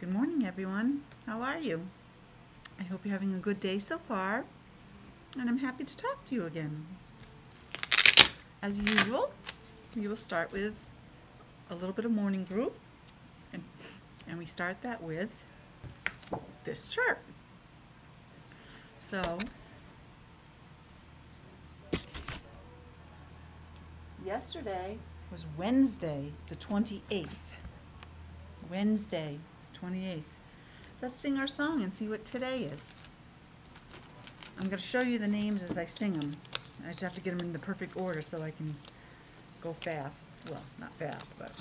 Good morning, everyone. How are you? I hope you're having a good day so far, and I'm happy to talk to you again. As usual, we will start with a little bit of morning group, and, and we start that with this chart. So, yesterday was Wednesday, the 28th. Wednesday, 28th. Let's sing our song and see what today is. I'm going to show you the names as I sing them. I just have to get them in the perfect order so I can go fast. Well, not fast, but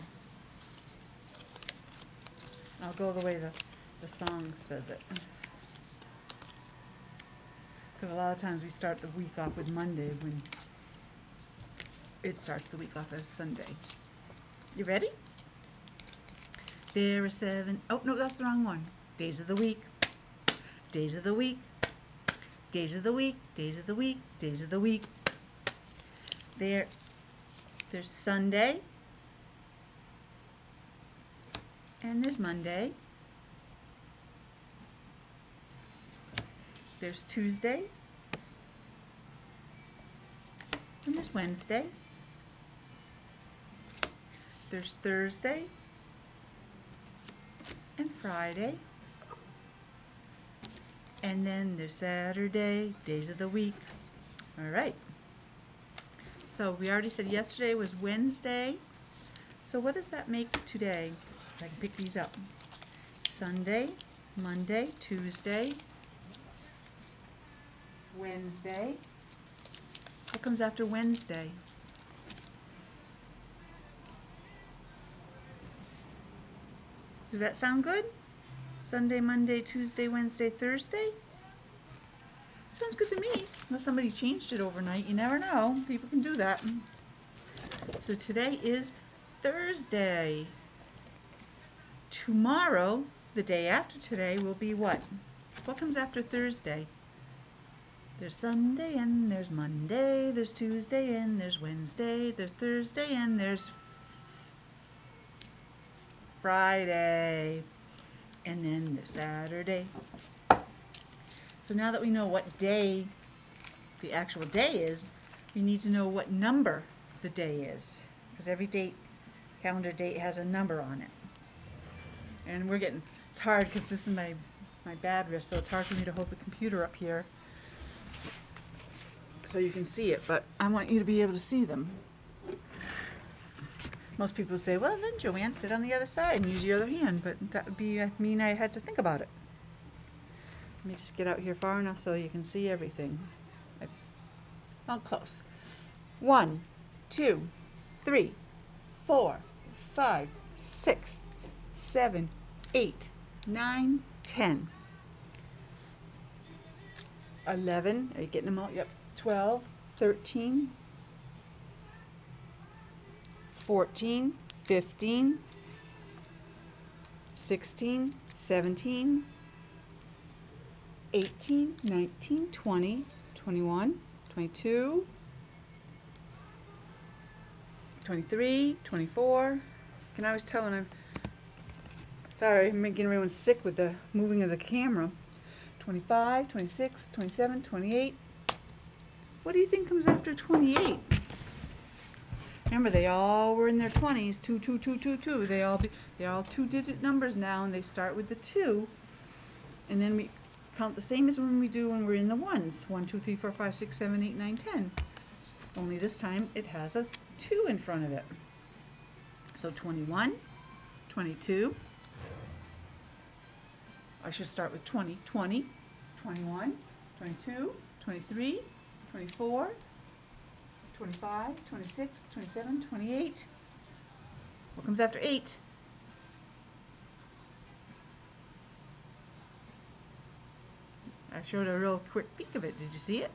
I'll go the way the, the song says it. Because a lot of times we start the week off with Monday when it starts the week off as Sunday. You ready? There are seven. Oh, no, that's the wrong one. Days of the week, days of the week, days of the week, days of the week, days of the week. There, there's Sunday, and there's Monday. There's Tuesday, and there's Wednesday. There's Thursday and Friday. And then there's Saturday, days of the week. All right. So we already said yesterday was Wednesday. So what does that make today? I can pick these up. Sunday, Monday, Tuesday, Wednesday. What comes after Wednesday? Does that sound good? Sunday, Monday, Tuesday, Wednesday, Thursday? Sounds good to me. Unless somebody changed it overnight. You never know. People can do that. So today is Thursday. Tomorrow, the day after today, will be what? What comes after Thursday? There's Sunday and there's Monday, there's Tuesday and there's Wednesday, there's Thursday and there's Friday, and then the Saturday. So now that we know what day the actual day is, we need to know what number the day is. Because every date, calendar date has a number on it. And we're getting, it's hard because this is my, my bad wrist, so it's hard for me to hold the computer up here so you can see it, but I want you to be able to see them. Most people would say, well, then Joanne, sit on the other side and use your other hand, but that would be uh, mean I had to think about it. Let me just get out here far enough so you can see everything. I, not close. One, two, three, four, five, six, seven, eight, nine, ten. Eleven, are you getting them all? Yep. 12, 13, 14, 15, 16, 17, 18, 19, 20, 21, 22, 23, 24. You can always tell when I'm sorry, I'm making everyone sick with the moving of the camera. 25, 26, 27, 28, what do you think comes after 28? Remember, they all were in their 20s, 2, 2, 2, 2, 2. They all, be, they're all two-digit numbers now, and they start with the 2. And then we count the same as when we do when we're in the ones. 1, 2, 3, 4, 5, 6, 7, 8, 9, 10. Only this time it has a 2 in front of it. So 21, 22. I should start with 20, 20, 21, 22, 23, 24, 25, 26, 27, 28. What comes after 8? I showed a real quick peek of it. Did you see it?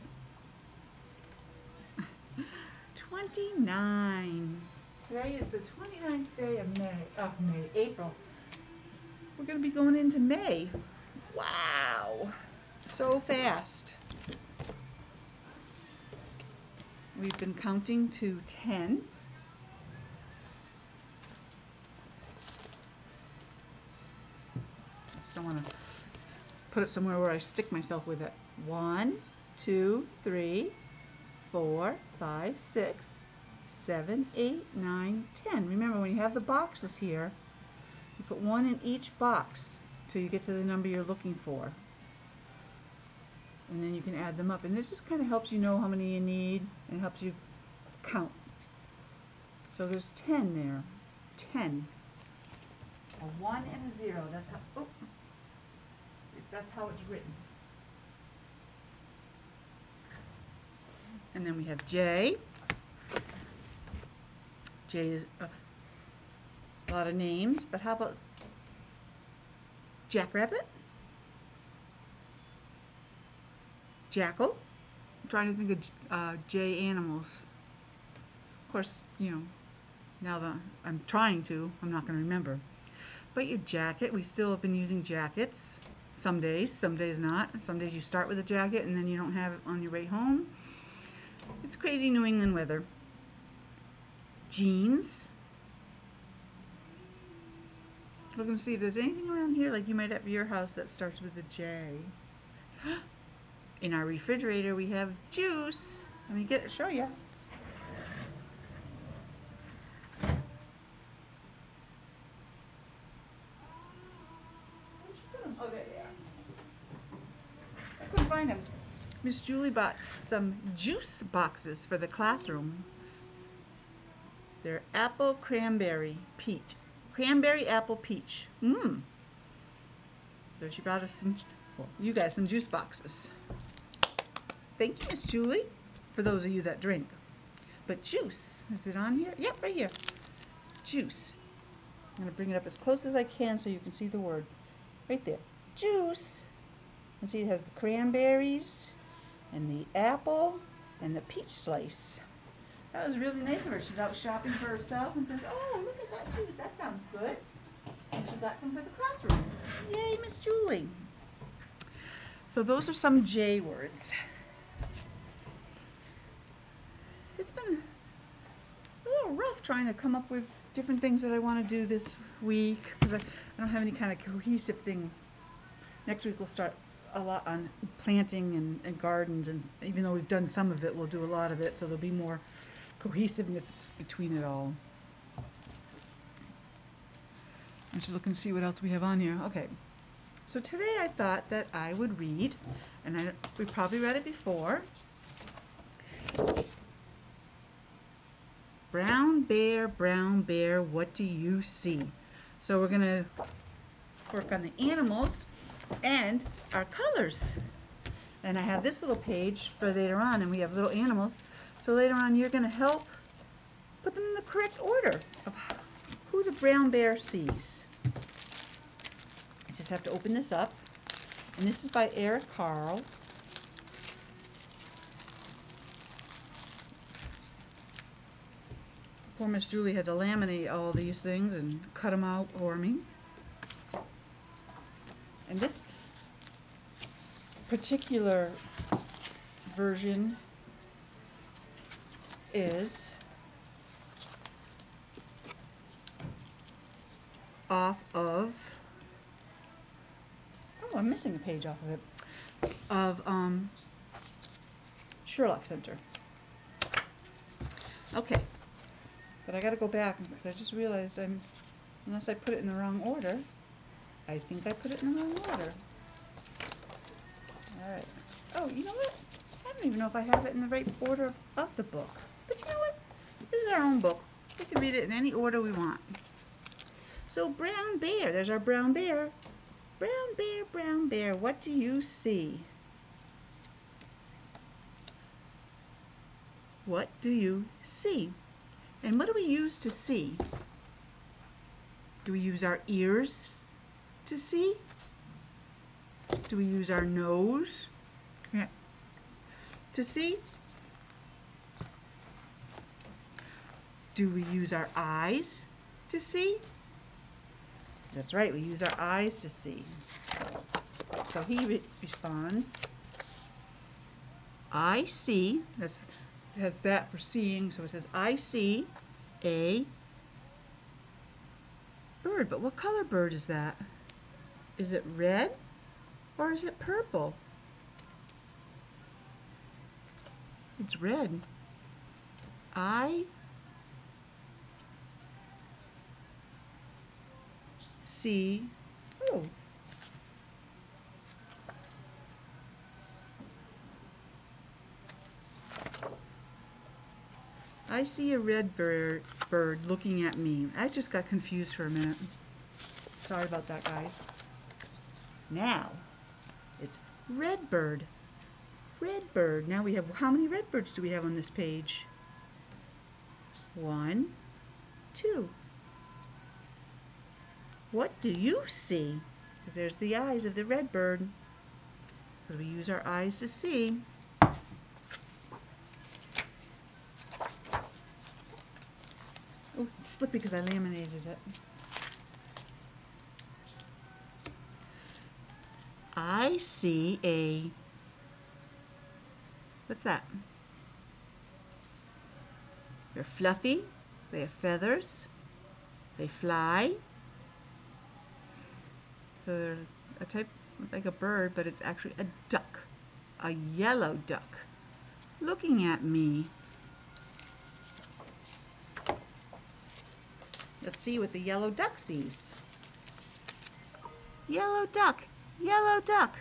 29. Today is the 29th day of May, of May, April. We're going to be going into May. Wow. So fast. We've been counting to 10. I just don't want to put it somewhere where I stick myself with it. One, two, three, four, five, six, seven, eight, nine, ten. Remember, when you have the boxes here, you put one in each box till you get to the number you're looking for. And then you can add them up. And this just kind of helps you know how many you need and helps you count. So there's 10 there. 10. A 1 and a 0. That's how, oh, that's how it's written. And then we have J. J is a lot of names, but how about Jackrabbit? Jackal? I'm trying to think of uh, J animals. Of course, you know, now that I'm trying to, I'm not going to remember. But your jacket, we still have been using jackets. Some days, some days not. Some days you start with a jacket and then you don't have it on your way home. It's crazy New England weather. Jeans. Looking to see if there's anything around here like you might have your house that starts with a J. In our refrigerator we have juice. Let me get show you. Oh, there they are. I couldn't find them. Miss Julie bought some juice boxes for the classroom. They're apple cranberry peach. Cranberry apple peach. Mmm. So she brought us some, well, you guys some juice boxes. Thank you, Miss Julie, for those of you that drink. But juice, is it on here? Yep, right here. Juice. I'm going to bring it up as close as I can so you can see the word. Right there. Juice. And see it has the cranberries and the apple and the peach slice. That was really nice of her. She's out shopping for herself and says, oh, look at that juice. That sounds good. And she got some for the classroom. Yay, Miss Julie. So those are some J words. It's been a little rough trying to come up with different things that I want to do this week because I, I don't have any kind of cohesive thing. Next week we'll start a lot on planting and, and gardens and even though we've done some of it, we'll do a lot of it so there'll be more cohesiveness between it all. I should look and see what else we have on here. Okay. So today I thought that I would read, and I, we probably read it before. Brown bear, brown bear, what do you see? So we're going to work on the animals and our colors. And I have this little page for later on, and we have little animals. So later on, you're going to help put them in the correct order of who the brown bear sees. I just have to open this up. And this is by Eric Carle. Poor Miss Julie had to laminate all these things and cut them out for me. And this particular version is off of oh I'm missing a page off of it of um, Sherlock Center okay but I gotta go back because I just realized I'm unless I put it in the wrong order I think I put it in the wrong order. Alright oh you know what? I don't even know if I have it in the right order of, of the book. But you know what? This is our own book. We can read it in any order we want. So brown bear, there's our brown bear. Brown bear, brown bear, what do you see? What do you see? And what do we use to see? Do we use our ears to see? Do we use our nose to see? Do we use our eyes to see? That's right, we use our eyes to see. So he re responds, I see, that's has that for seeing, so it says, I see a bird. But what color bird is that? Is it red or is it purple? It's red. I see. Oh. I see a red bird, bird looking at me. I just got confused for a minute. Sorry about that, guys. Now, it's red bird. Red bird. Now we have, how many red birds do we have on this page? One, two. What do you see? 'Cause there's the eyes of the red bird. Because we use our eyes to see. Oh, it's slippy because I laminated it. I see a, what's that? They're fluffy, they have feathers, they fly. So they're a type, like a bird, but it's actually a duck, a yellow duck, looking at me. Let's see what the yellow duck sees. Yellow duck, yellow duck.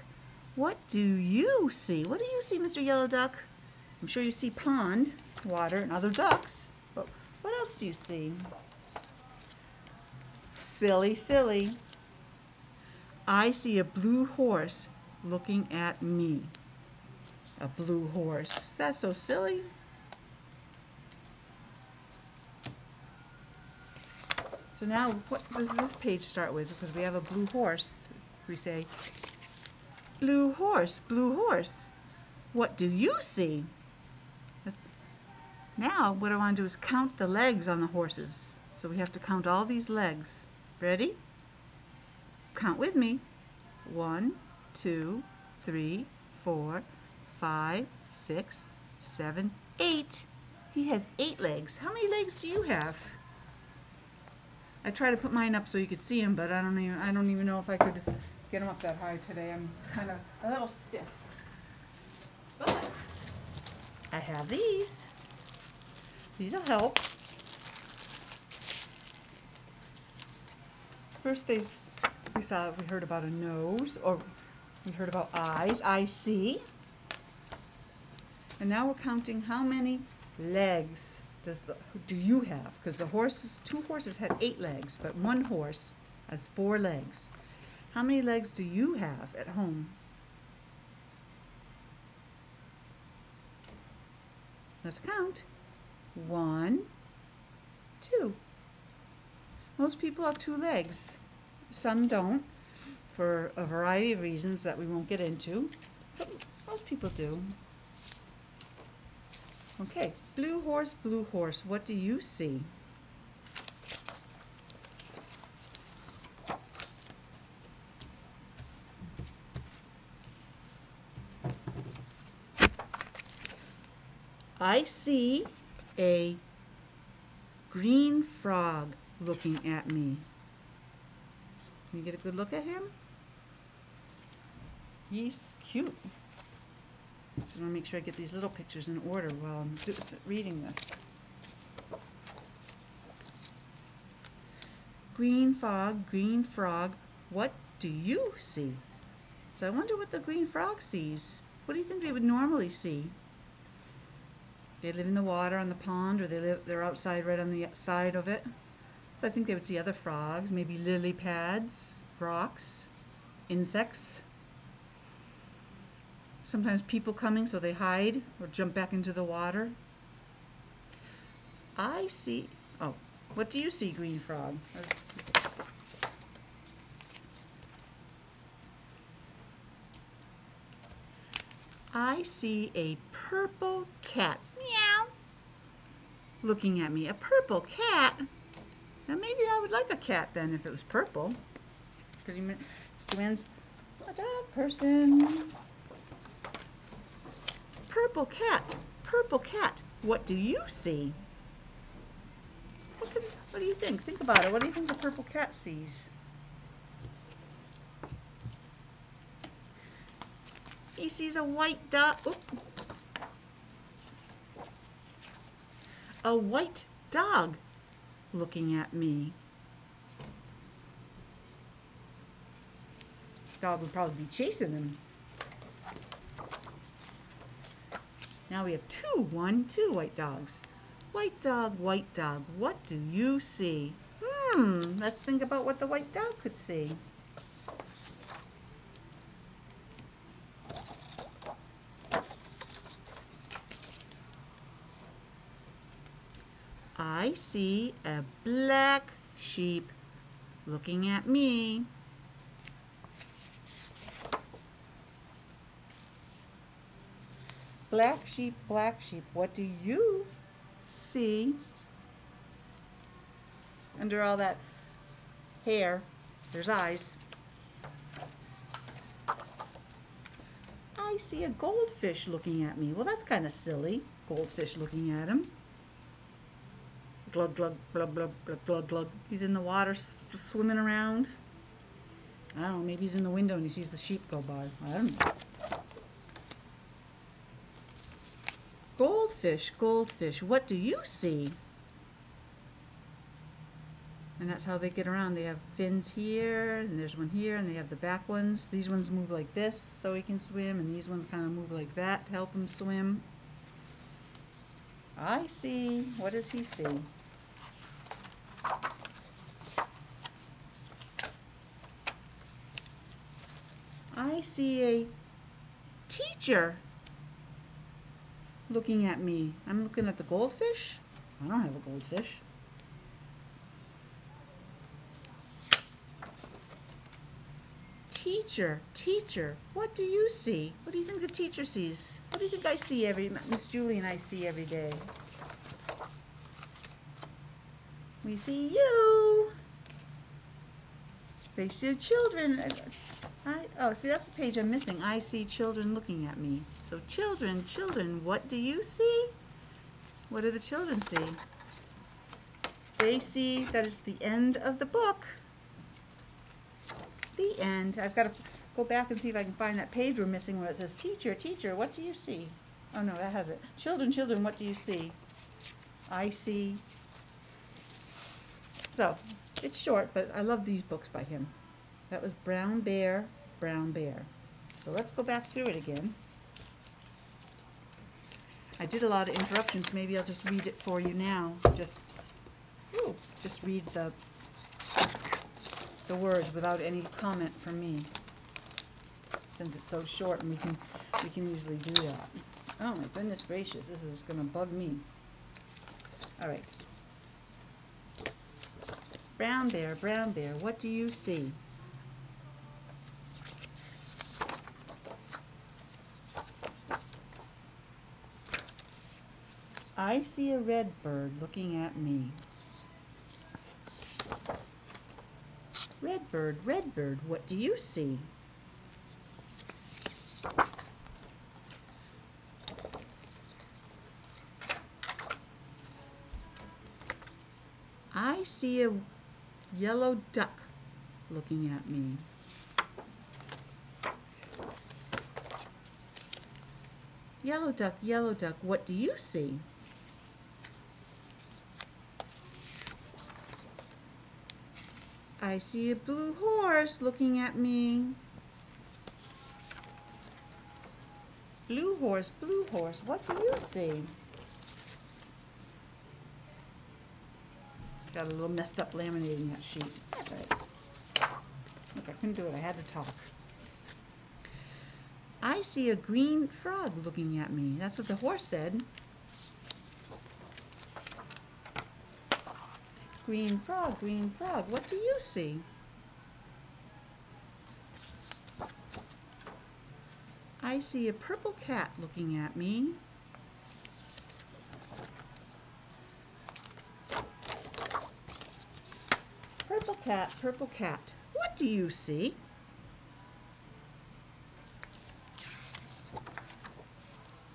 What do you see? What do you see, Mr. Yellow Duck? I'm sure you see pond water and other ducks, but what else do you see? Silly, silly. I see a blue horse looking at me. A blue horse. That's so silly. So now, what does this page start with? Because we have a blue horse. We say, blue horse, blue horse. What do you see? Now, what I want to do is count the legs on the horses. So we have to count all these legs. Ready? Count with me. One, two, three, four, five, six, seven, eight. He has eight legs. How many legs do you have? I try to put mine up so you could see them, but I don't even I don't even know if I could get them up that high today. I'm kind of a little stiff. But I have these. These will help. First they we saw we heard about a nose or we heard about eyes. I see. And now we're counting how many legs does the do you have? Because the horses two horses had eight legs, but one horse has four legs. How many legs do you have at home? Let's count. One, two. Most people have two legs. Some don't, for a variety of reasons that we won't get into, but most people do. Okay, blue horse, blue horse, what do you see? I see a green frog looking at me. Can you get a good look at him? He's cute. Just want to make sure I get these little pictures in order while I'm reading this. Green frog, green frog, what do you see? So I wonder what the green frog sees. What do you think they would normally see? They live in the water on the pond, or they live they're outside right on the side of it. So I think they would see other frogs, maybe lily pads, rocks, insects. Sometimes people coming, so they hide or jump back into the water. I see. Oh, what do you see, green frog? I see a purple cat. Meow. Looking at me. A purple cat? Now maybe I would like a cat then if it was purple. Because you Stuan's a dog person. Purple cat. Purple cat. What do you see? What, can, what do you think? Think about it. What do you think the purple cat sees? He sees a white dog. Oop. A white dog looking at me. Dog would probably be chasing him. Now we have two, one, two white dogs. White dog, white dog, what do you see? Hmm, let's think about what the white dog could see. I see a black sheep looking at me. Black sheep, black sheep, what do you see? Under all that hair, there's eyes. I see a goldfish looking at me. Well, that's kind of silly. Goldfish looking at him. Glug, glug, glug, glug, glug, glug. He's in the water swimming around. I don't know, maybe he's in the window and he sees the sheep go by. I don't know. Goldfish, goldfish, what do you see? And that's how they get around. They have fins here, and there's one here, and they have the back ones. These ones move like this so he can swim, and these ones kind of move like that to help him swim. I see. What does he see? I see a teacher looking at me. I'm looking at the goldfish. I don't have a goldfish. Teacher, teacher, what do you see? What do you think the teacher sees? What do you think I see every, Miss Julie and I see every day? We see you. They see children. I, oh, see, that's the page I'm missing. I see children looking at me. So, children, children, what do you see? What do the children see? They see that it's the end of the book. The end. I've got to go back and see if I can find that page we're missing where it says, Teacher, teacher, what do you see? Oh, no, that has it. Children, children, what do you see? I see. So, it's short, but I love these books by him. That was Brown Bear, Brown Bear. So let's go back through it again. I did a lot of interruptions. Maybe I'll just read it for you now. Just, ooh, just read the the words without any comment from me. Since it's so short and we can we can easily do that. Oh my goodness gracious, this is gonna bug me. All right. Brown bear, brown bear, what do you see? I see a red bird looking at me. Red bird, red bird, what do you see? I see a yellow duck looking at me. Yellow duck, yellow duck, what do you see? I see a blue horse looking at me. Blue horse, blue horse, what do you see? Got a little messed up laminating that sheet. That's all right. Look, I couldn't do it. I had to talk. I see a green frog looking at me. That's what the horse said. Green frog, green frog, what do you see? I see a purple cat looking at me. Purple cat, purple cat, what do you see?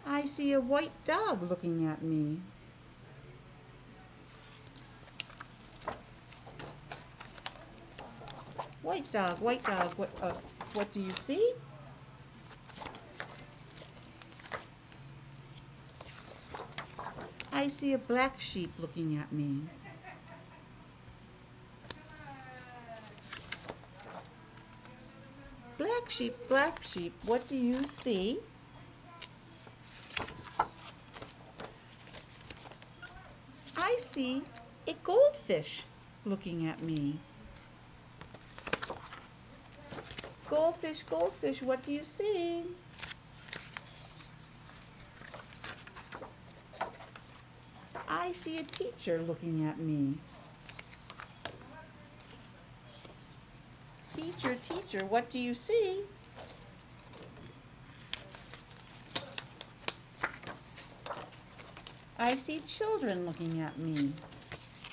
I see a white dog looking at me. White dog, white dog. what, uh, what do you see? I see a black sheep looking at me. Black sheep, black sheep, what do you see? I see a goldfish looking at me. Goldfish, goldfish, what do you see? I see a teacher looking at me. Teacher, teacher, what do you see? I see children looking at me.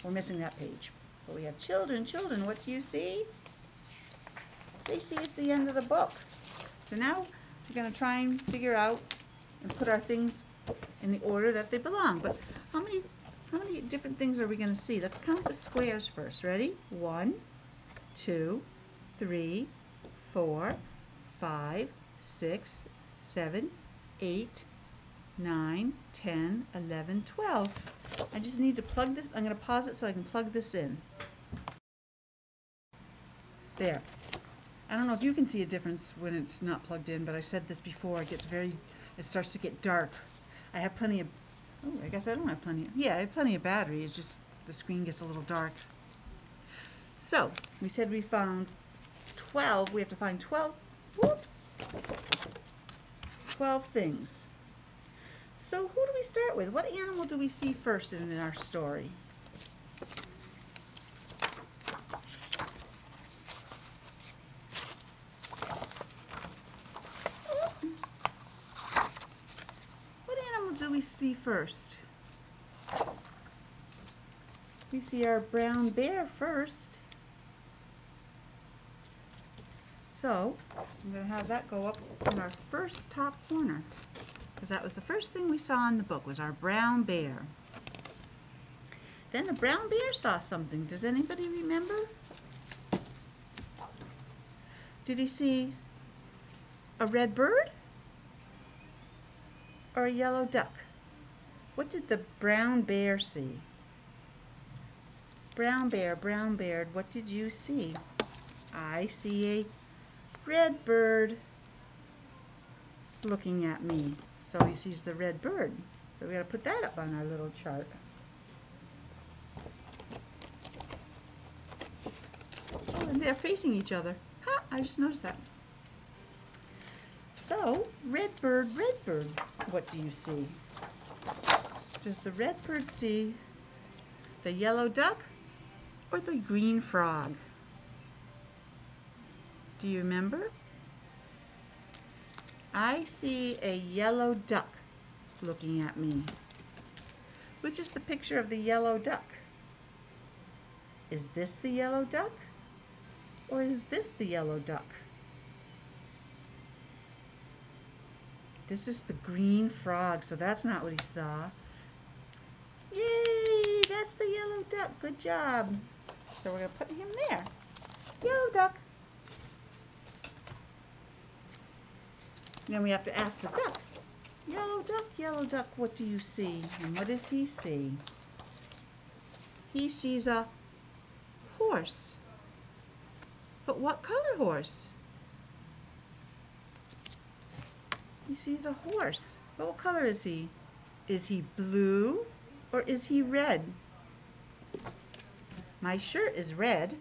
We're missing that page. But we have children, children, what do you see? They see it's the end of the book. So now we're going to try and figure out and put our things in the order that they belong. But how many how many different things are we going to see? Let's count the squares first. Ready? One, two, three, four, five, six, seven, eight, nine, ten, eleven, twelve. I just need to plug this. I'm going to pause it so I can plug this in. There. I don't know if you can see a difference when it's not plugged in, but I said this before. It gets very, it starts to get dark. I have plenty of, oh, I guess I don't have plenty. Of, yeah, I have plenty of battery. It's just the screen gets a little dark. So, we said we found 12. We have to find 12, whoops, 12 things. So who do we start with? What animal do we see first in our story? What animal do we see first? We see our brown bear first. So, I'm going to have that go up in our first top corner because that was the first thing we saw in the book was our brown bear. Then the brown bear saw something. Does anybody remember? Did he see a red bird or a yellow duck? What did the brown bear see? Brown bear, brown bear, what did you see? I see a red bird looking at me. So he sees the red bird. So we got to put that up on our little chart. Oh, and they're facing each other. Ha! I just noticed that. So, red bird, red bird, what do you see? Does the red bird see the yellow duck or the green frog? Do you remember? I see a yellow duck looking at me. Which is the picture of the yellow duck? Is this the yellow duck? Or is this the yellow duck? This is the green frog, so that's not what he saw. Yay! That's the yellow duck. Good job. So we're going to put him there. Yellow duck. Then we have to ask the duck. Yellow duck, yellow duck, what do you see? And what does he see? He sees a horse. But what color horse? He sees a horse. But what color is he? Is he blue or is he red? My shirt is red.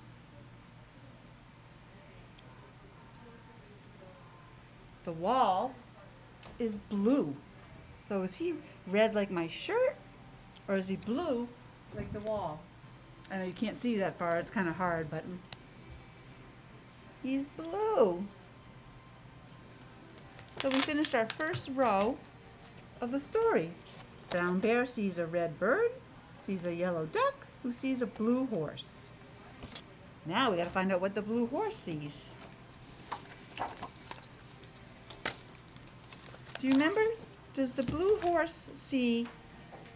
The wall is blue. So is he red like my shirt or is he blue like the wall? I know you can't see that far, it's kind of hard, but he's blue. So we finished our first row of the story. Brown bear sees a red bird, sees a yellow duck, who sees a blue horse. Now we gotta find out what the blue horse sees. Do you remember? Does the blue horse see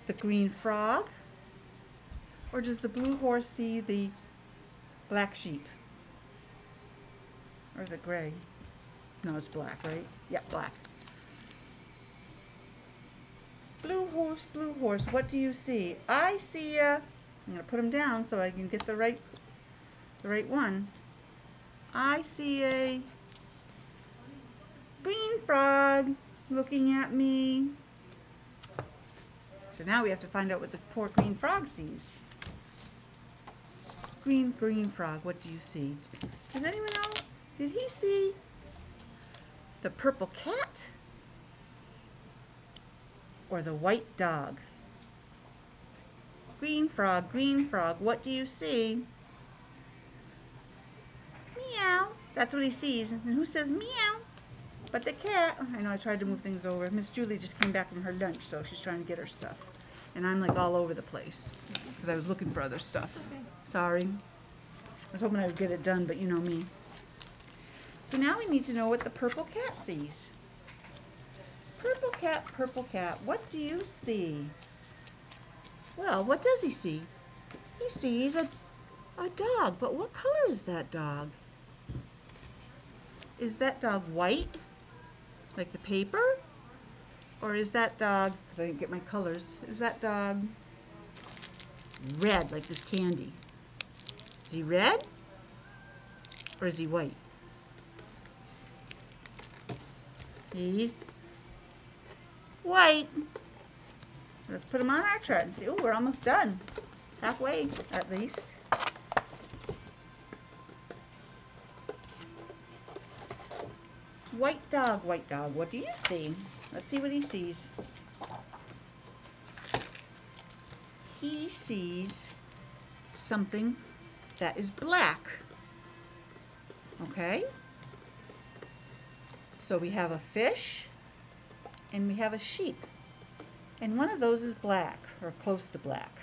the green frog? Or does the blue horse see the black sheep? Or is it gray? No, it's black, right? Yeah, black. Blue horse, blue horse, what do you see? I see a, I'm gonna put him down so I can get the right, the right one. I see a green frog looking at me. So now we have to find out what the poor green frog sees. Green, green frog, what do you see? Does anyone know? Did he see the purple cat or the white dog? Green frog, green frog, what do you see? Meow. That's what he sees. And who says meow? But the cat, oh, I know I tried to move things over. Miss Julie just came back from her lunch, so she's trying to get her stuff. And I'm like all over the place because I was looking for other stuff. Sorry. I was hoping I would get it done, but you know me. So now we need to know what the purple cat sees. Purple cat, purple cat, what do you see? Well, what does he see? He sees a, a dog, but what color is that dog? Is that dog white, like the paper? Or is that dog, because I didn't get my colors, is that dog red, like this candy? Is he red? Or is he white? He's white. Let's put them on our chart and see. Oh, we're almost done. Halfway, at least. White dog, white dog, what do you see? Let's see what he sees. He sees something that is black. Okay? So we have a fish and we have a sheep. And one of those is black or close to black.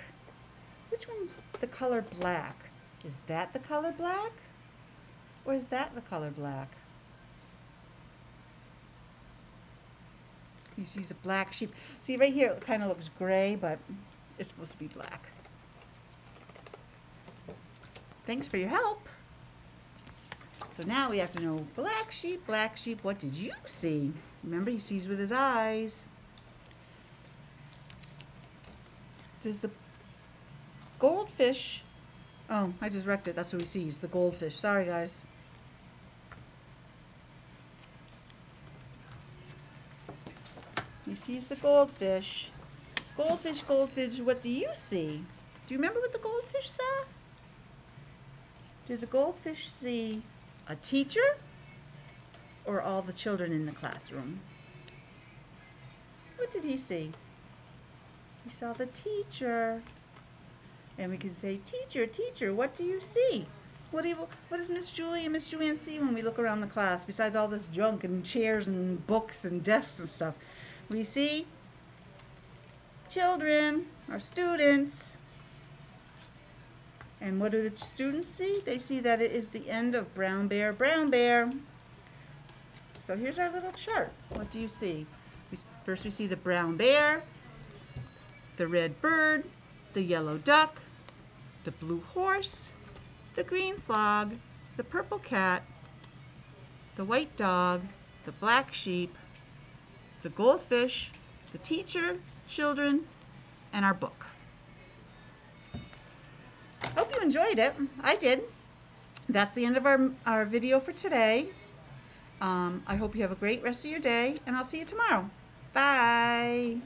Which one's the color black? Is that the color black? Or is that the color black? He sees a black sheep. See right here it kind of looks gray, but it's supposed to be black. Thanks for your help. So now we have to know black sheep, black sheep, what did you see? Remember he sees with his eyes. Does the goldfish, oh, I just wrecked it. That's what he sees, the goldfish. Sorry guys. He sees the goldfish. Goldfish, goldfish, what do you see? Do you remember what the goldfish saw? Did the goldfish see a teacher or all the children in the classroom? What did he see? He saw the teacher. And we can say, teacher, teacher, what do you see? What, do you, what does Miss Julie and Miss Joanne see when we look around the class, besides all this junk and chairs and books and desks and stuff? We see children, our students. And what do the students see? They see that it is the end of Brown Bear, Brown Bear. So here's our little chart. What do you see? First we see the brown bear, the red bird, the yellow duck, the blue horse, the green frog, the purple cat, the white dog, the black sheep, the goldfish, the teacher, children, and our book. Hope you enjoyed it. I did. That's the end of our, our video for today. Um, I hope you have a great rest of your day, and I'll see you tomorrow. Bye.